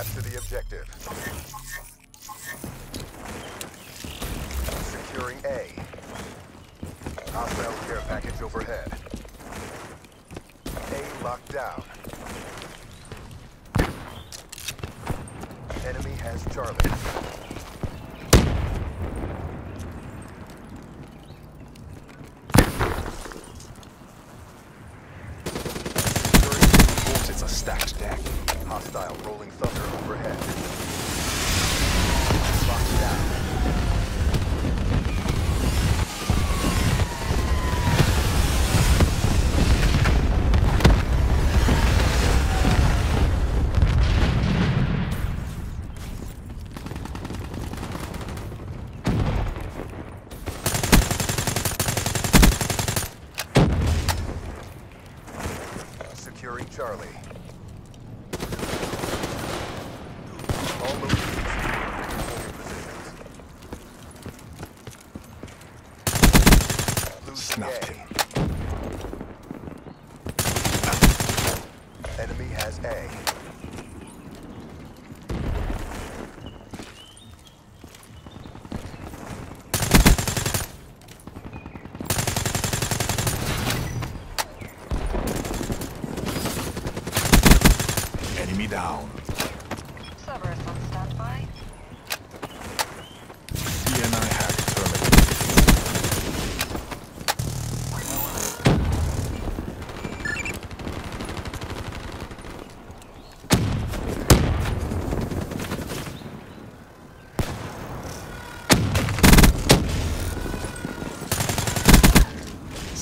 Capture the objective. Securing A. Hostile care package overhead. A locked down. Enemy has Charlie. Stacked deck. Hostile rolling thunder overhead. Locked down. Securing Charlie. Snuffed him. Enemy has A. Enemy down. Cerberus on standby.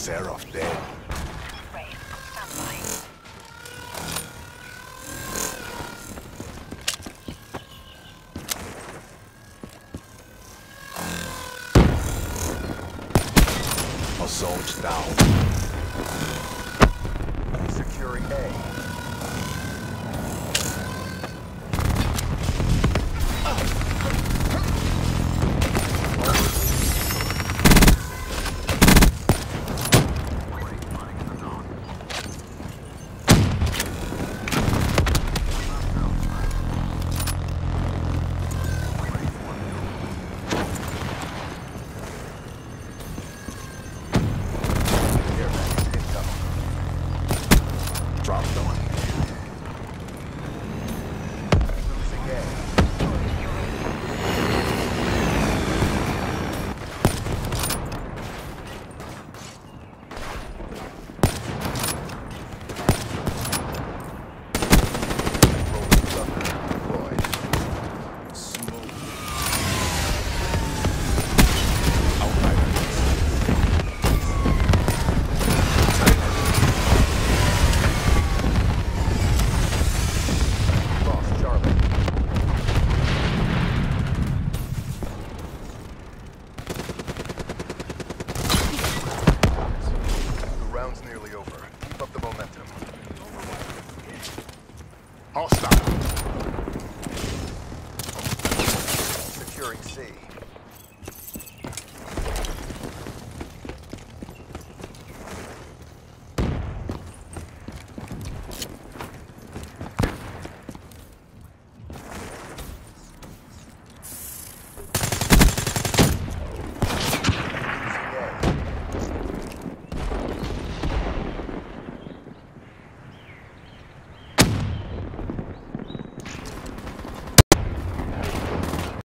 Seraph dead. Assault down. Securing A. Nearly over. Keep up the momentum. All stop. Securing C.